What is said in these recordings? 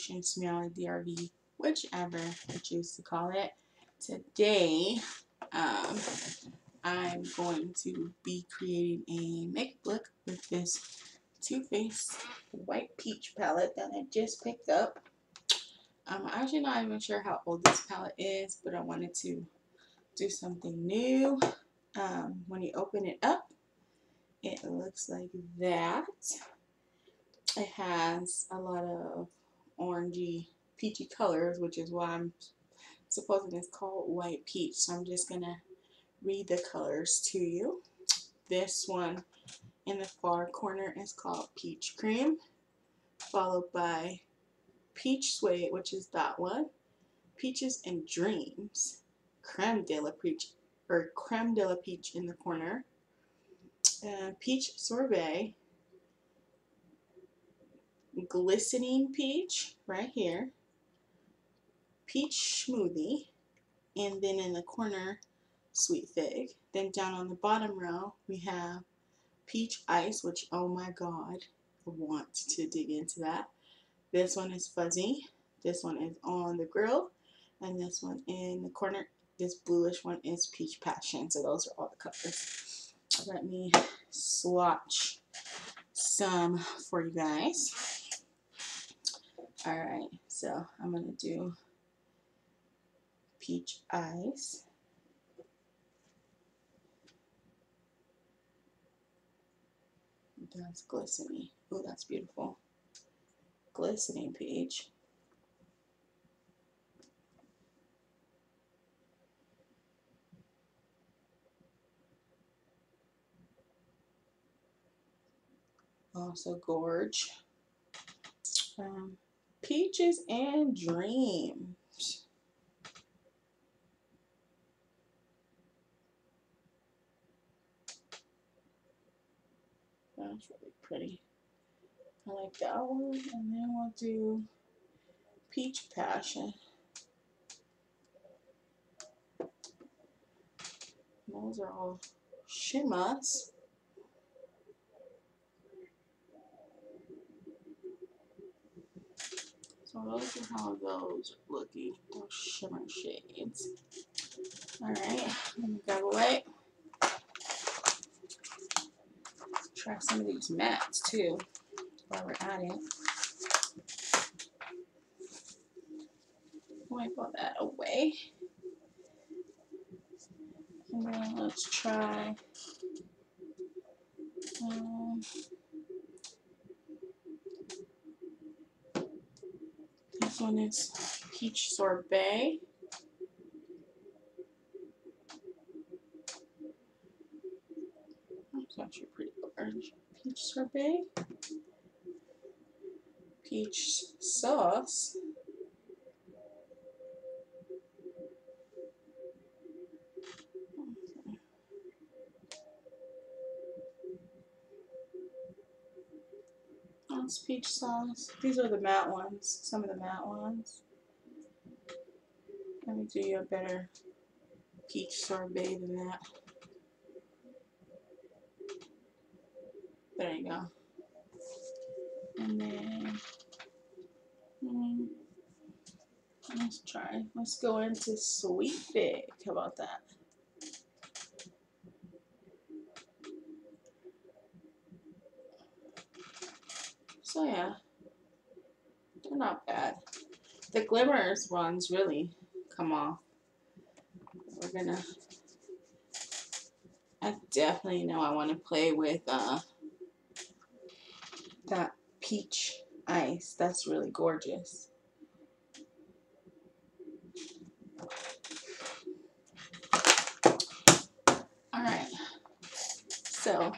Derivation, Smiley DRV, whichever you choose to call it. Today um, I'm going to be creating a makeup look with this Too Faced White Peach palette that I just picked up. I'm actually not even sure how old this palette is but I wanted to do something new. Um, when you open it up it looks like that. It has a lot of orangey peachy colors which is why I'm supposing it's called white peach. So I'm just gonna read the colors to you. This one in the far corner is called peach cream followed by peach suede which is that one peaches and dreams creme de la peach or creme de la peach in the corner uh, peach sorbet glistening peach right here, peach smoothie, and then in the corner, sweet fig. Then down on the bottom row, we have peach ice, which, oh my god, I want to dig into that. This one is fuzzy. This one is on the grill. And this one in the corner, this bluish one is peach passion. So those are all the colors. Let me swatch some for you guys. Alright, so I'm going to do peach ice. That's glistening. Oh, that's beautiful. Glistening peach. Also gorge. Um, Peaches and Dreams. That's really pretty. I like that one. And then we'll do Peach Passion. Those are all shimmers. So those are how those are looking, shimmer shades. Alright, let me grab away. Try some of these mattes too while we're at it. Wipe all that away. And then let's try um, This one is peach sorbet. Oh, That's actually pretty orange. Peach sorbet. Peach sauce. Peach sauce. These are the matte ones, some of the matte ones. Let me do you a better peach sorbet than that. There you go. And then, hmm, let's try. Let's go into sweet fig. How about that? So yeah, they're not bad. The glimmers ones really come off. We're gonna, I definitely know I want to play with uh, that peach ice. That's really gorgeous. Alright, so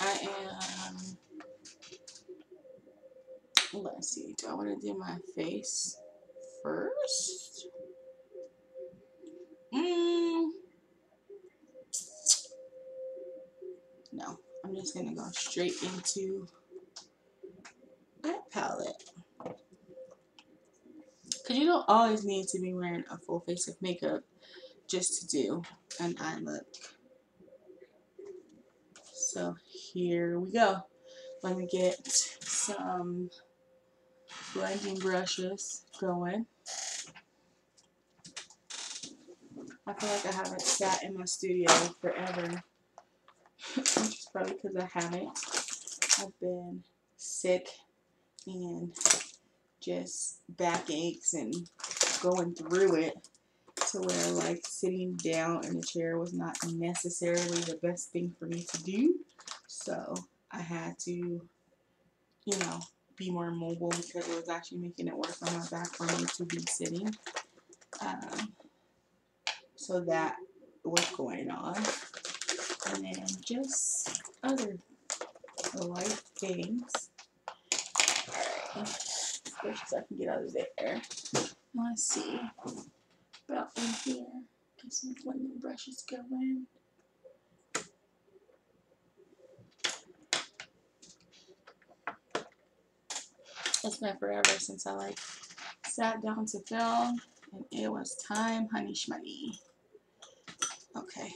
I am let's see, do I want to do my face first? Mm. No, I'm just going to go straight into that palette. Because you don't always need to be wearing a full face of makeup just to do an eye look. So here we go. Let me get some blending brushes going. I feel like I haven't sat in my studio forever, which is probably because I haven't. I've been sick and just back aches and going through it to where like sitting down in a chair was not necessarily the best thing for me to do. So I had to, you know, be more mobile because it was actually making it worse on my back for me to be sitting. Um, so that was going on. And then just other life things. Alright, I can get out of there. Let's see. About in here. Get some blending brushes going. It's been forever since I like sat down to film and it was time honey shmoney. Okay.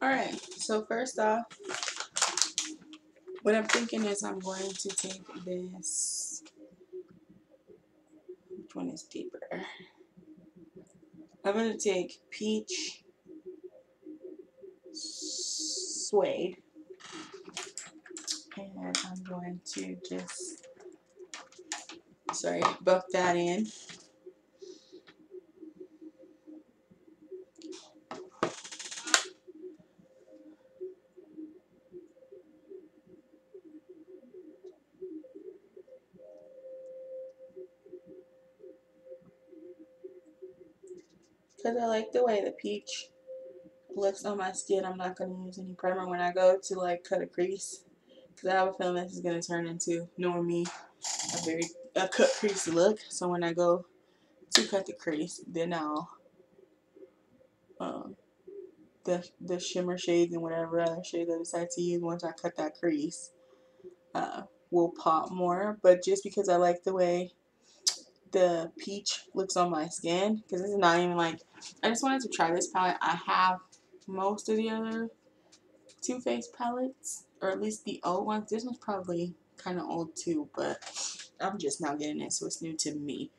Alright, so first off, what I'm thinking is I'm going to take this, one is deeper? I'm going to take Peach Suede, and I'm going to just, sorry, buff that in. Because I like the way the peach looks on my skin. I'm not going to use any primer when I go to like cut a crease because I have a feeling this is going to turn into, me, a very a cut crease look. So when I go to cut the crease, then I'll um, the the shimmer shades and whatever other shades I decide to use once I cut that crease uh, will pop more. But just because I like the way the peach looks on my skin because is not even like I just wanted to try this palette. I have most of the other Too Faced palettes or at least the old ones. This one's probably kind of old too but I'm just now getting it so it's new to me.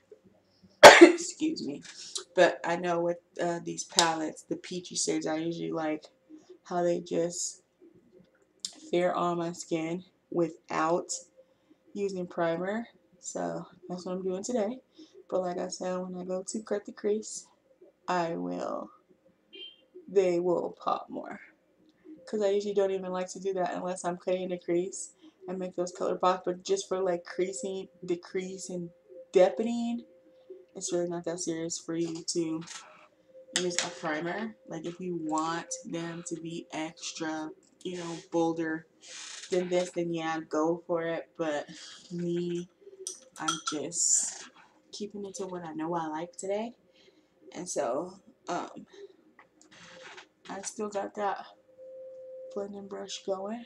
Excuse me. But I know with uh, these palettes, the peachy shades, I usually like how they just fare on my skin without using primer. So that's what I'm doing today. But like I said, when I go to cut the crease, I will, they will pop more. Because I usually don't even like to do that unless I'm cutting the crease and make those color pops. But just for like creasing, the crease and deepening, it's really not that serious for you to use a primer. Like if you want them to be extra, you know, bolder than this, then yeah, go for it. But me, I'm just keeping it to what I know I like today. And so, um, I still got that blending brush going.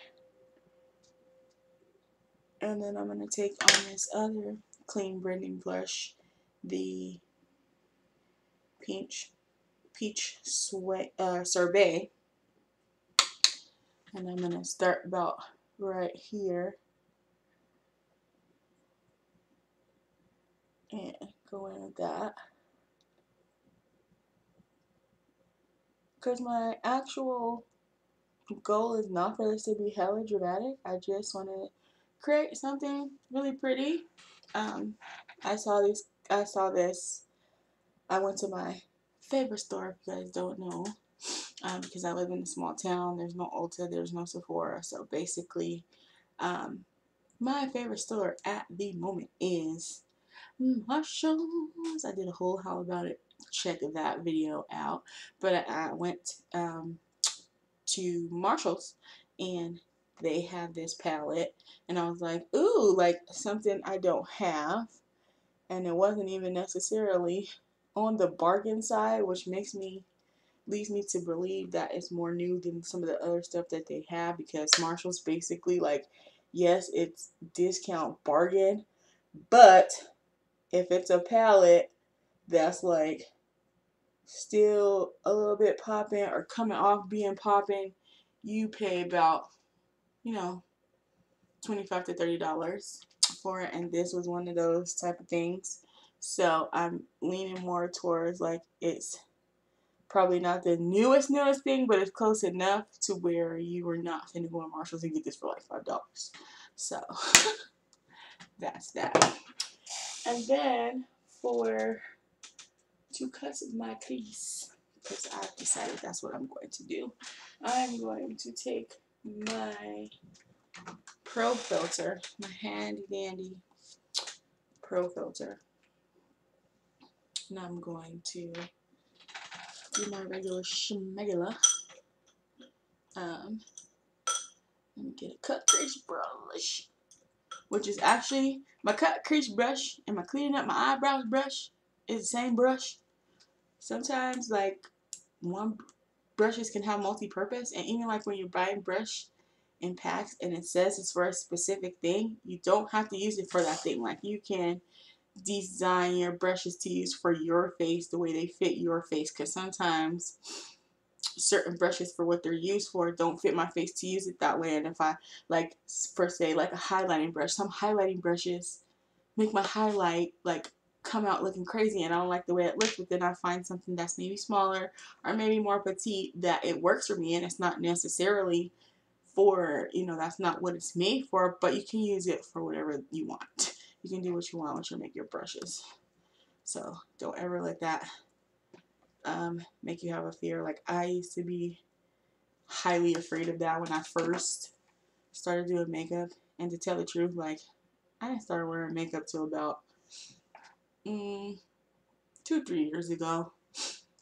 And then I'm going to take on this other clean blending brush, the peach, peach sweat, uh, sorbet. And I'm going to start about right here. And go in with that. Because my actual goal is not for this to be hella dramatic. I just want to create something really pretty. Um, I saw these. I saw this. I went to my favorite store. If you guys don't know, um, because I live in a small town. There's no Ulta. There's no Sephora. So basically, um, my favorite store at the moment is Marshalls. I did a whole how about it. Check that video out. But I went um, to Marshalls and they have this palette and I was like, ooh, like something I don't have. And it wasn't even necessarily on the bargain side, which makes me leads me to believe that it's more new than some of the other stuff that they have because Marshall's basically like yes, it's discount bargain, but if it's a palette that's like still a little bit popping or coming off being popping, you pay about, you know, 25 to 30 dollars for it and this was one of those type of things. So I'm leaning more towards like it's probably not the newest newest thing but it's close enough to where you are not going to go to Marshalls and get this for like five dollars. So that's that and then for two cuts of my crease because I've decided that's what I'm going to do I'm going to take my Pro Filt'r, my handy dandy Pro Filt'r. And I'm going to do my regular schmegula. Um, let me get a cut crease brush, which is actually my cut crease brush and my cleaning up my eyebrows brush is the same brush. Sometimes like one brushes can have multi-purpose and even like when you're buying brush in packs and it says it's for a specific thing, you don't have to use it for that thing. Like you can design your brushes to use for your face the way they fit your face because sometimes certain brushes for what they're used for don't fit my face to use it that way and if I like per se like a highlighting brush some highlighting brushes make my highlight like come out looking crazy and I don't like the way it looks but then I find something that's maybe smaller or maybe more petite that it works for me and it's not necessarily for, you know, that's not what it's made for, but you can use it for whatever you want. You can do what you want once you make your brushes. So don't ever let that um, make you have a fear. Like I used to be highly afraid of that when I first started doing makeup. And to tell the truth, like I didn't start wearing makeup till about mm, two, three years ago.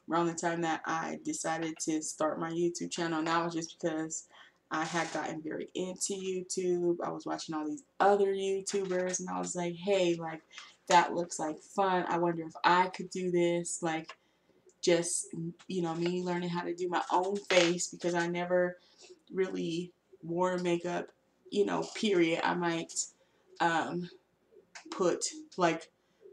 Around the time that I decided to start my YouTube channel. And that was just because I had gotten very into YouTube. I was watching all these other YouTubers and I was like, hey, like that looks like fun. I wonder if I could do this. Like just, you know, me learning how to do my own face because I never really wore makeup, you know, period. I might um, put like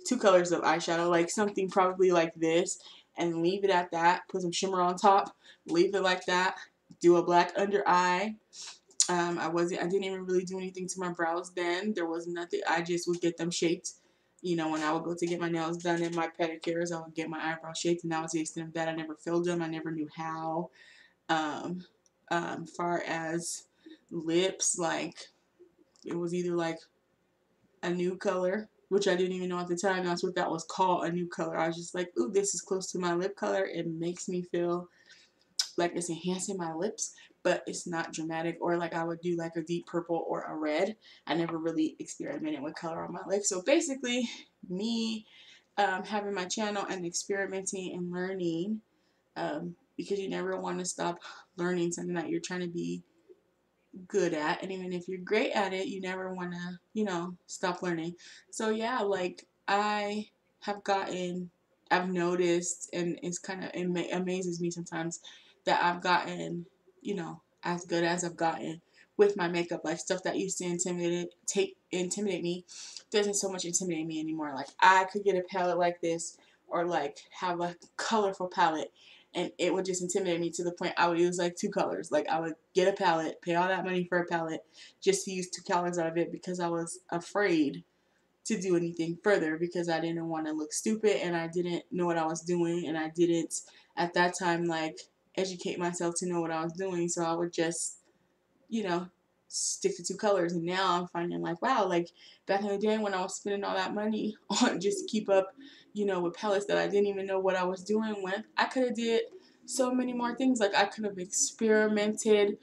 two colors of eyeshadow, like something probably like this and leave it at that. Put some shimmer on top, leave it like that do a black under eye. Um, I wasn't, I didn't even really do anything to my brows then. There was nothing. I just would get them shaped. You know, when I would go to get my nails done and my pedicures, I would get my eyebrows shaped, and that was the extent of that. I never filled them. I never knew how. Um, um, far as lips, like it was either like a new color, which I didn't even know at the time. That's what that was called, a new color. I was just like, ooh, this is close to my lip color. It makes me feel like it's enhancing my lips but it's not dramatic or like I would do like a deep purple or a red. I never really experimented with color on my lips. So basically me um, having my channel and experimenting and learning um, because you never want to stop learning something that you're trying to be good at and even if you're great at it you never want to you know stop learning. So yeah like I have gotten I've noticed and it's kind of it amazes me sometimes that I've gotten, you know, as good as I've gotten with my makeup. Like stuff that used to intimidate take intimidate me doesn't so much intimidate me anymore. Like I could get a palette like this or like have a colorful palette and it would just intimidate me to the point I would use like two colors. Like I would get a palette, pay all that money for a palette just to use two colors out of it because I was afraid to do anything further because I didn't want to look stupid and I didn't know what I was doing and I didn't at that time like educate myself to know what I was doing. So I would just, you know, stick to two colors. And now I'm finding like, wow, like back in the day when I was spending all that money on just to keep up, you know, with palettes that I didn't even know what I was doing with, I could have did so many more things. Like I could have experimented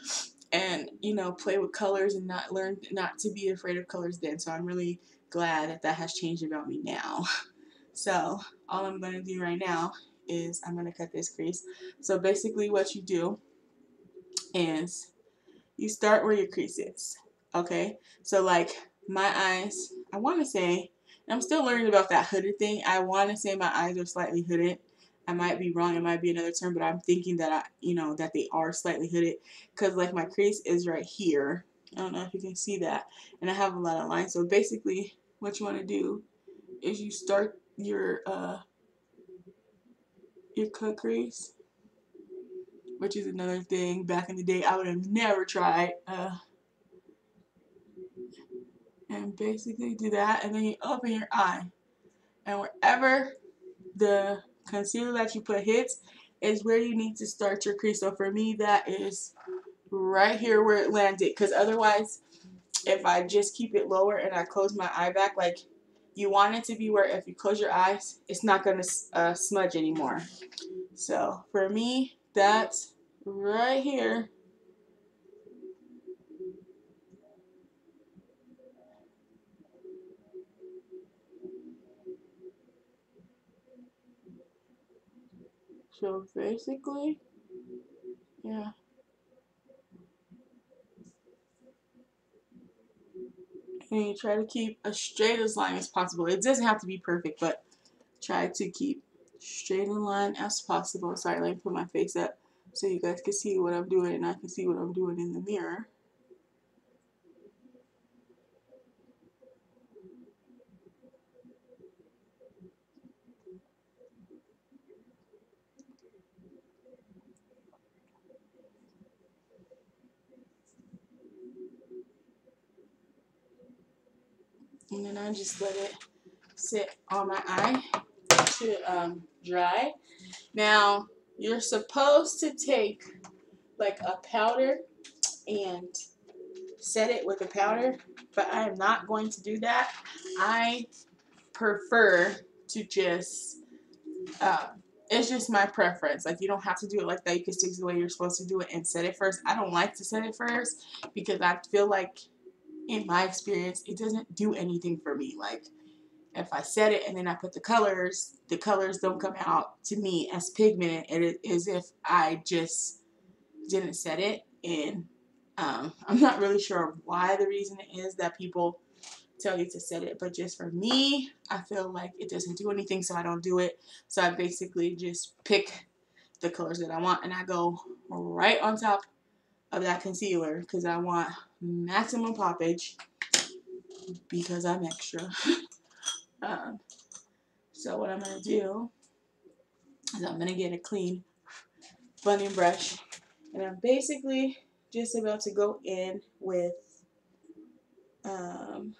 and, you know, play with colors and not learn not to be afraid of colors then. So I'm really glad that that has changed about me now. So all I'm going to do right now is I'm going to cut this crease. So basically what you do is you start where your crease is. Okay? So like my eyes, I want to say, I'm still learning about that hooded thing. I want to say my eyes are slightly hooded. I might be wrong. It might be another term, but I'm thinking that I, you know, that they are slightly hooded because like my crease is right here. I don't know if you can see that. And I have a lot of lines. So basically what you want to do is you start your uh, your cut crease, which is another thing. Back in the day, I would have never tried. Uh, and basically do that, and then you open your eye, and wherever the concealer that you put hits is where you need to start your crease. So for me, that is right here where it landed, because otherwise, if I just keep it lower and I close my eye back, like you want it to be where if you close your eyes, it's not going to uh, smudge anymore. So for me, that's right here. So basically, yeah. And you try to keep as straight as line as possible. It doesn't have to be perfect, but try to keep straight in line as possible. Sorry, let me put my face up so you guys can see what I'm doing and I can see what I'm doing in the mirror. And just let it sit on my eye to um, dry. Now you're supposed to take like a powder and set it with a powder, but I am not going to do that. I prefer to just, uh, it's just my preference. Like you don't have to do it like that. You can stick to the way you're supposed to do it and set it first. I don't like to set it first because I feel like in my experience, it doesn't do anything for me. Like, if I set it and then I put the colors, the colors don't come out to me as pigmented It is if I just didn't set it. And um, I'm not really sure why the reason is that people tell you to set it, but just for me, I feel like it doesn't do anything, so I don't do it. So I basically just pick the colors that I want and I go right on top of that concealer because I want maximum poppage because I'm extra. um, so what I'm going to do is I'm going to get a clean blending brush and I'm basically just about to go in with um,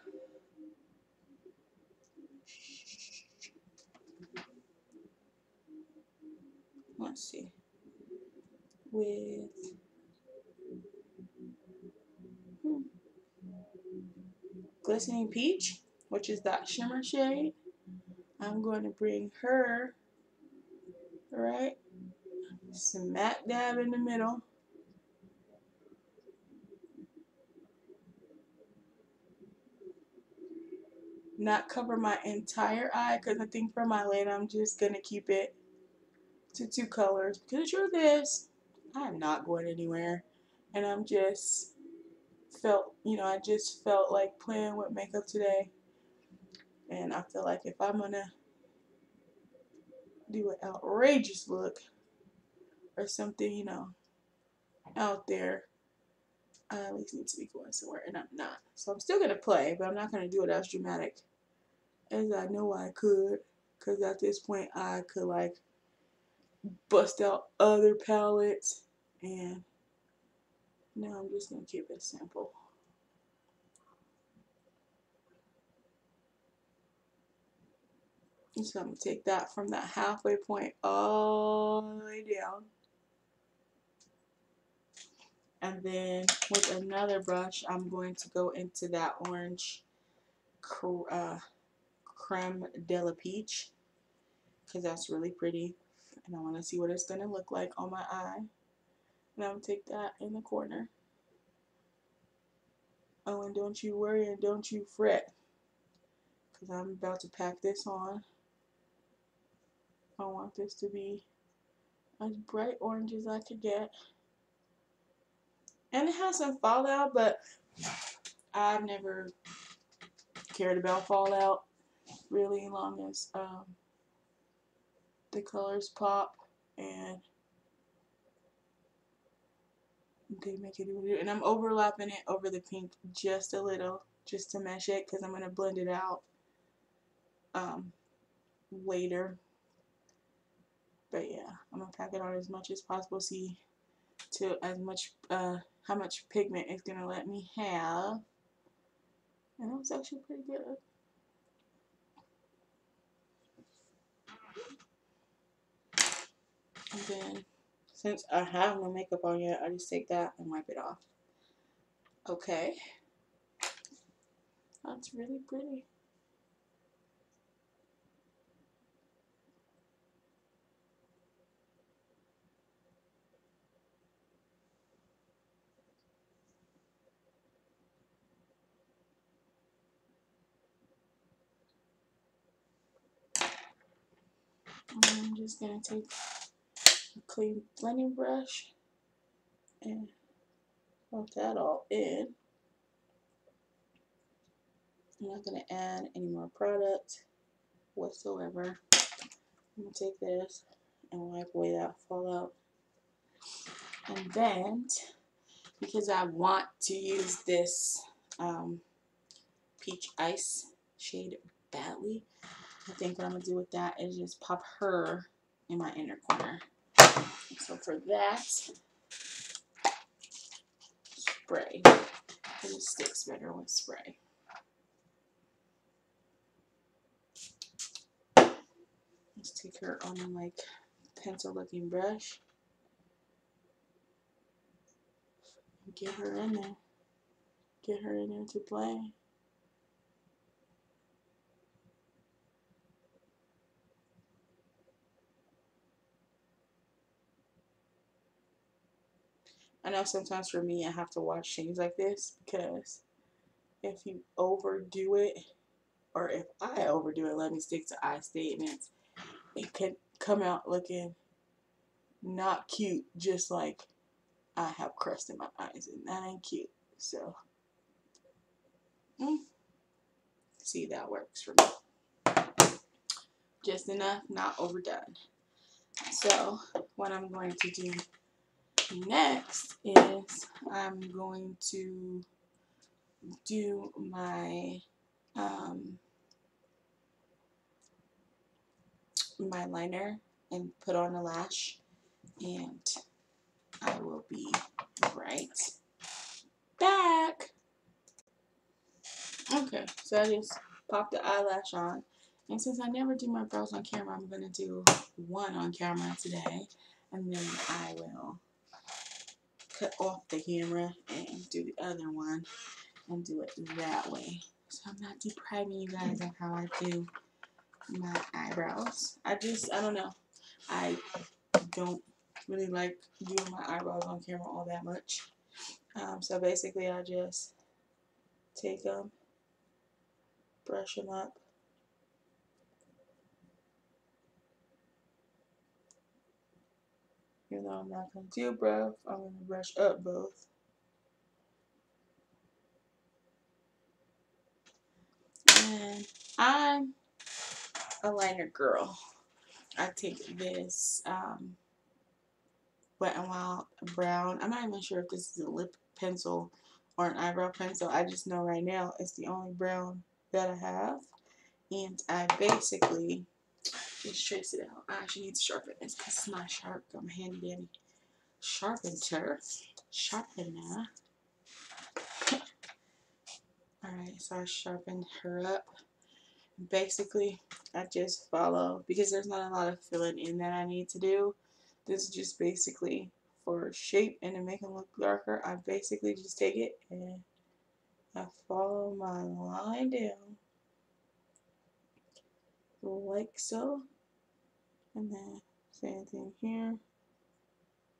let's see with Glistening Peach, which is that shimmer shade. I'm going to bring her right smack dab in the middle. Not cover my entire eye because I think for my lid I'm just going to keep it to two colors. Because the truth is, I'm not going anywhere. And I'm just felt, you know, I just felt like playing with makeup today. And I feel like if I'm going to do an outrageous look or something, you know, out there, I at least need to be going somewhere, and I'm not. So I'm still going to play, but I'm not going to do it as dramatic as I know I could. Because at this point, I could, like, bust out other palettes and now I'm just going to keep it simple. So I'm going to take that from that halfway point all the way down. And then with another brush, I'm going to go into that orange uh, creme de la peach because that's really pretty. And I want to see what it's going to look like on my eye. And I'm take that in the corner. Oh, and don't you worry and don't you fret. Because I'm about to pack this on. I want this to be as bright orange as I could get. And it has some fallout, but I've never cared about fallout really long as um, the colors pop and they make it do and I'm overlapping it over the pink just a little just to mesh it because I'm going to blend it out um, later. But yeah, I'm gonna pack it on as much as possible. See to as much uh how much pigment it's gonna let me have. And that was actually pretty good. And then since I have no makeup on yet, I just take that and wipe it off. Okay. That's really pretty. I'm just going to take clean blending brush and rub that all in. I'm not going to add any more product whatsoever. I'm going to take this and wipe away that fallout. And then, because I want to use this um, peach ice shade badly, I think what I'm going to do with that is just pop her in my inner corner. So for that, spray. It sticks better with spray. Let's take her on like pencil looking brush. Get her in there. Get her in there to play. I know sometimes for me I have to watch things like this because if you overdo it or if I overdo it, let me stick to I statements, it can come out looking not cute just like I have crust in my eyes and that ain't cute. So mm, see that works for me. Just enough, not overdone. So what I'm going to do next is I'm going to do my um, my liner and put on a lash and I will be right back. Okay, so I just popped the eyelash on and since I never do my brows on camera, I'm going to do one on camera today and then I will cut off the camera and do the other one and do it that way. So I'm not depriving you guys of how I do my eyebrows. I just, I don't know. I don't really like doing my eyebrows on camera all that much. Um, so basically I just take them, brush them up, Even though I'm not to do both, I'm going to brush up both. And I'm a liner girl. I take this um, Wet n Wild brown. I'm not even sure if this is a lip pencil or an eyebrow pencil. I just know right now it's the only brown that I have. And I basically trace it out. I actually need to sharpen this because it's not sharp. I'm handy dandy sharpener. Sharpener. Alright, so I sharpened her up. Basically, I just follow because there's not a lot of filling in that I need to do. This is just basically for shape and to make it look darker. I basically just take it and I follow my line down like so and then same thing here.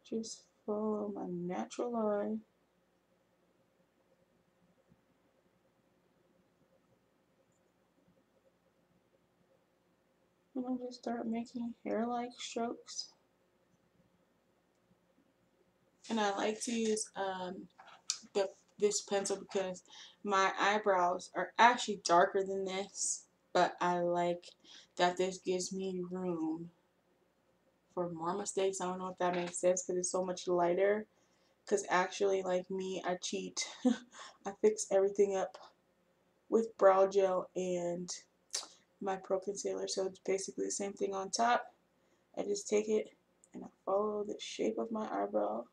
Just follow my natural line. And I'll just start making hair-like strokes. And I like to use um, the, this pencil because my eyebrows are actually darker than this but I like that this gives me room for more mistakes. I don't know if that makes sense because it's so much lighter. Because actually, like me, I cheat. I fix everything up with brow gel and my Pro Concealer. So it's basically the same thing on top. I just take it and I follow the shape of my eyebrow,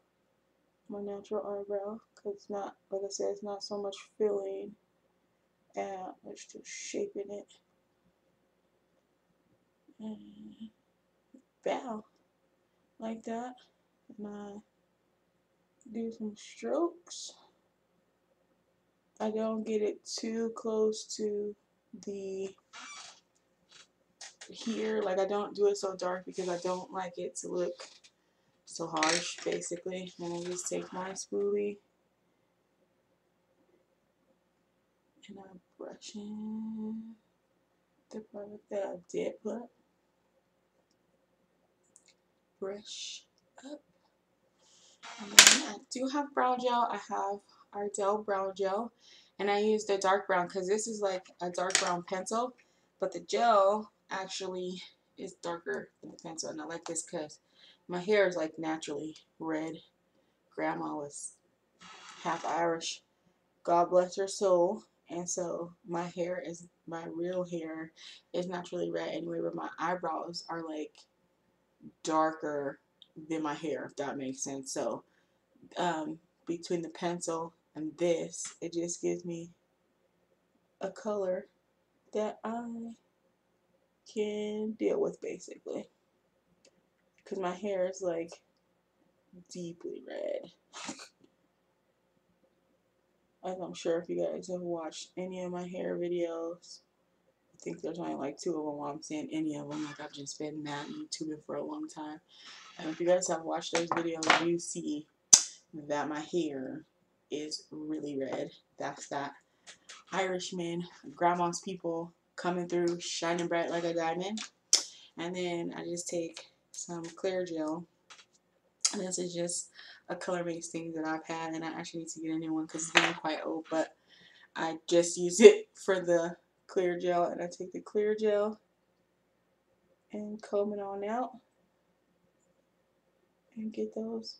my natural eyebrow, because it's not, like I said, it's not so much filling and it's just shaping it. And bow like that. And I do some strokes. I don't get it too close to the here like I don't do it so dark because I don't like it to look so harsh basically and I just take my spoolie and I brush in the product that I did put brush up and then I do have brow gel I have Ardell brow gel and I use the dark brown because this is like a dark brown pencil but the gel actually is darker than the pencil. And I like this because my hair is like naturally red. Grandma was half Irish. God bless her soul. And so my hair is, my real hair is naturally red anyway, but my eyebrows are like darker than my hair, if that makes sense. So um, between the pencil and this, it just gives me a color that I can deal with basically. Because my hair is like deeply red. Like I'm sure if you guys have watched any of my hair videos, think there's only like two of them while I'm saying any of them. Like I've just been that YouTubing for a long time. And if you guys have watched those videos, you see that my hair is really red. That's that Irishman, grandma's people coming through, shining bright like a diamond. And then I just take some clear gel. And this is just a color base thing that I've had, and I actually need to get a new one because it's getting quite old. But I just use it for the clear gel, and I take the clear gel and comb it on out and get those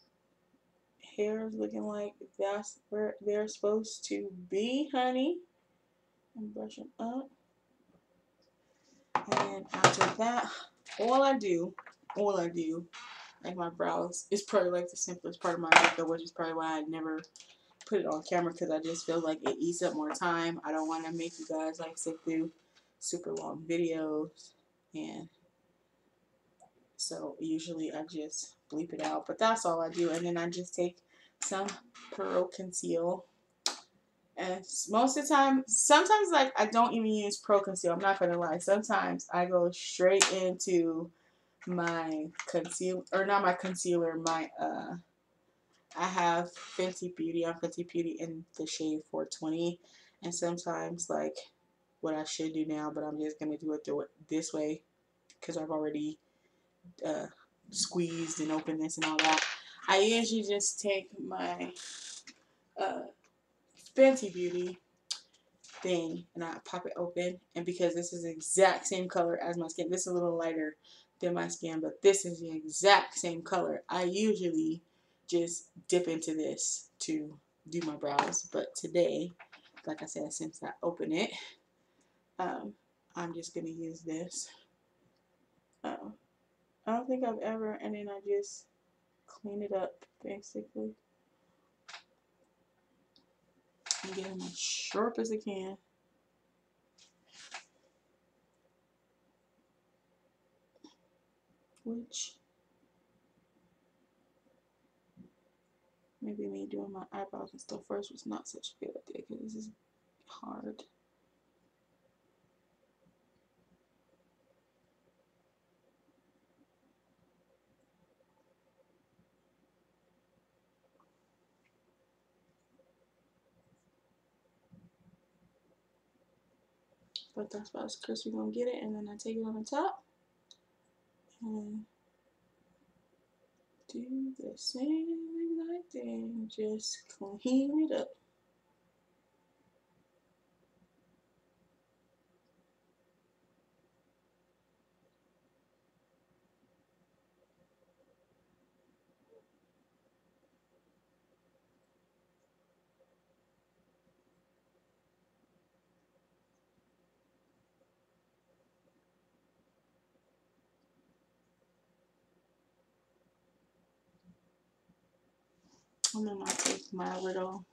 hairs looking like that's where they're supposed to be, honey. And brush them up. And after that, all I do, all I do, like my brows, is probably like the simplest part of my makeup, which is probably why I never put it on camera because I just feel like it eats up more time. I don't want to make you guys like sit through super long videos and so usually I just bleep it out but that's all I do and then I just take some Pro Conceal and most of the time, sometimes like I don't even use Pro Conceal. I'm not gonna lie. Sometimes I go straight into my conceal or not my concealer. My uh, I have Fenty Beauty on Fenty Beauty in the shade 420, and sometimes like what I should do now, but I'm just do it do it this way because I've already uh, squeezed and opened this and all that. I usually just take my uh, Fenty Beauty thing and I pop it open. And because this is the exact same color as my skin this is a little lighter than my skin but this is the exact same color. I usually just dip into this to do my brows. But today like I said since I open it um, I'm just gonna use this. Um, I don't think I've ever and then I just clean it up basically. And get them as sharp as I can. Which maybe me doing my eyebrows and stuff first was not such a good idea because this is hard. but that's about as crisp we're gonna get it and then I take it on the top and do the same exact thing. Just clean it up And then I take my little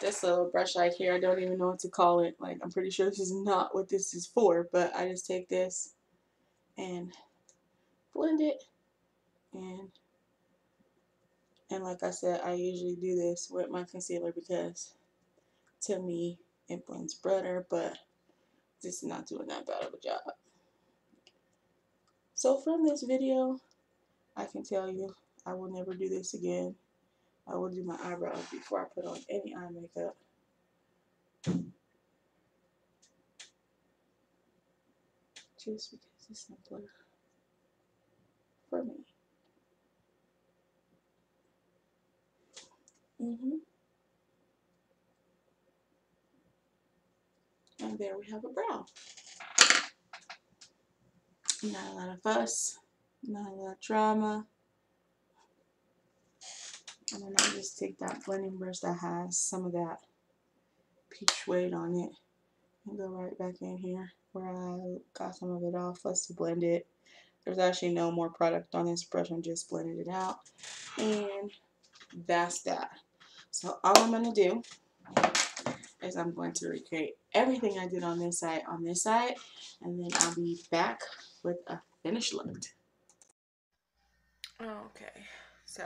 this little brush right here. I don't even know what to call it. Like I'm pretty sure this is not what this is for, but I just take this and blend it and and like I said I usually do this with my concealer because to me it blends better but this is not doing that bad of a job so from this video I can tell you I will never do this again I will do my eyebrows before I put on any eye makeup just because it's simpler for me. Mm-hmm. And there we have a brow. Not a lot of fuss, not a lot of drama. And then I just take that blending brush that has some of that peach weight on it and go right back in here where I got some of it off. Let's blend it. There's actually no more product on this brush. I'm just blending it out. And that's that. So all I'm going to do is I'm going to recreate everything I did on this side on this side. And then I'll be back with a finished look. Oh, okay, so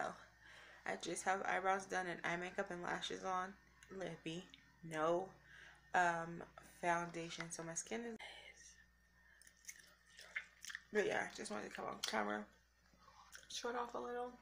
I just have eyebrows done and eye makeup and lashes on. Lippy. No um, foundation. So my skin is but yeah, just wanted to come on camera, show it off a little.